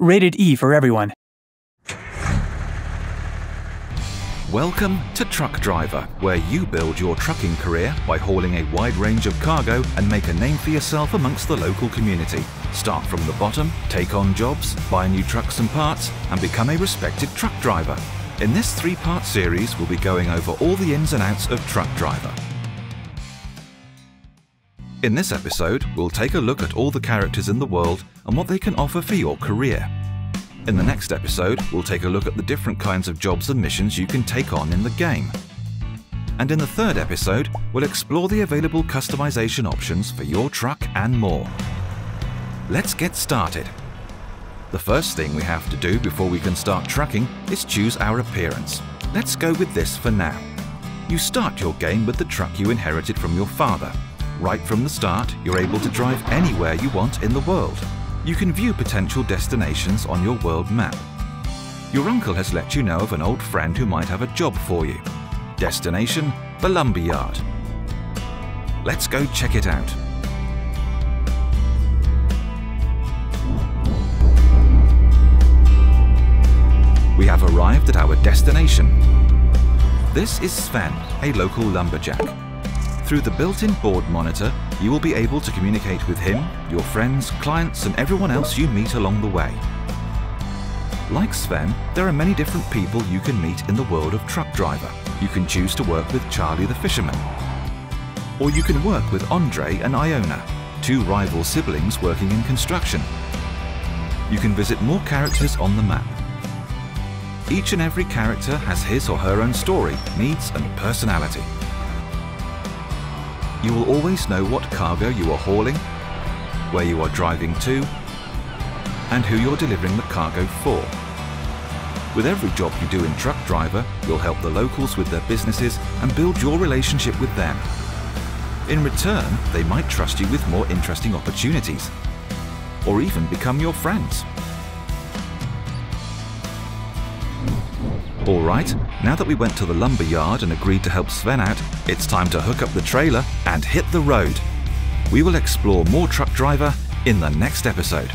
Rated E for everyone. Welcome to Truck Driver, where you build your trucking career by hauling a wide range of cargo and make a name for yourself amongst the local community. Start from the bottom, take on jobs, buy new trucks and parts, and become a respected truck driver. In this three part series, we'll be going over all the ins and outs of Truck Driver. In this episode, we'll take a look at all the characters in the world and what they can offer for your career. In the next episode, we'll take a look at the different kinds of jobs and missions you can take on in the game. And in the third episode, we'll explore the available customization options for your truck and more. Let's get started. The first thing we have to do before we can start trucking is choose our appearance. Let's go with this for now. You start your game with the truck you inherited from your father. Right from the start, you're able to drive anywhere you want in the world you can view potential destinations on your world map. Your uncle has let you know of an old friend who might have a job for you. Destination, the lumberyard. Let's go check it out. We have arrived at our destination. This is Sven, a local lumberjack. Through the built-in board monitor, you will be able to communicate with him, your friends, clients and everyone else you meet along the way. Like Sven, there are many different people you can meet in the world of truck driver. You can choose to work with Charlie the fisherman. Or you can work with Andre and Iona, two rival siblings working in construction. You can visit more characters on the map. Each and every character has his or her own story, needs and personality. You will always know what cargo you are hauling, where you are driving to, and who you're delivering the cargo for. With every job you do in Truck Driver, you'll help the locals with their businesses and build your relationship with them. In return, they might trust you with more interesting opportunities, or even become your friends. Alright, now that we went to the lumber yard and agreed to help Sven out, it's time to hook up the trailer and hit the road. We will explore more Truck Driver in the next episode.